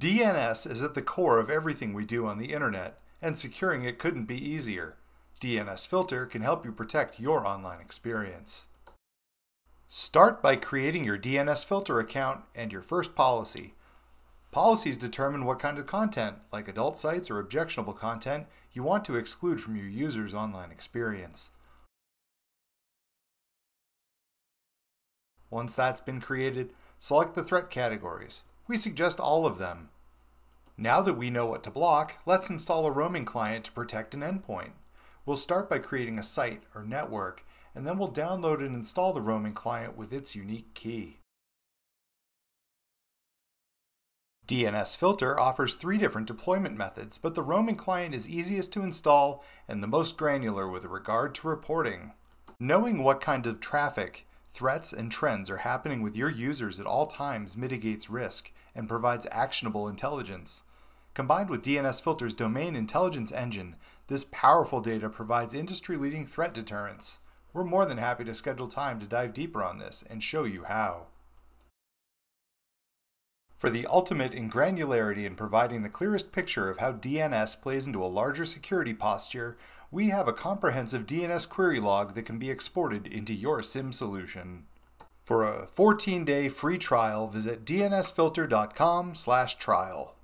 DNS is at the core of everything we do on the internet, and securing it couldn't be easier. DNSFilter can help you protect your online experience. Start by creating your DNSFilter account and your first policy. Policies determine what kind of content, like adult sites or objectionable content, you want to exclude from your user's online experience. Once that's been created, select the threat categories. We suggest all of them. Now that we know what to block, let's install a roaming client to protect an endpoint. We'll start by creating a site or network, and then we'll download and install the roaming client with its unique key. DNSFilter offers three different deployment methods, but the roaming client is easiest to install and the most granular with regard to reporting. Knowing what kind of traffic, threats, and trends are happening with your users at all times mitigates risk and provides actionable intelligence. Combined with DNSFilter's domain intelligence engine, this powerful data provides industry leading threat deterrence. We're more than happy to schedule time to dive deeper on this and show you how. For the ultimate in granularity in providing the clearest picture of how DNS plays into a larger security posture, we have a comprehensive DNS query log that can be exported into your SIEM solution. For a 14-day free trial, visit dnsfilter.com/trial.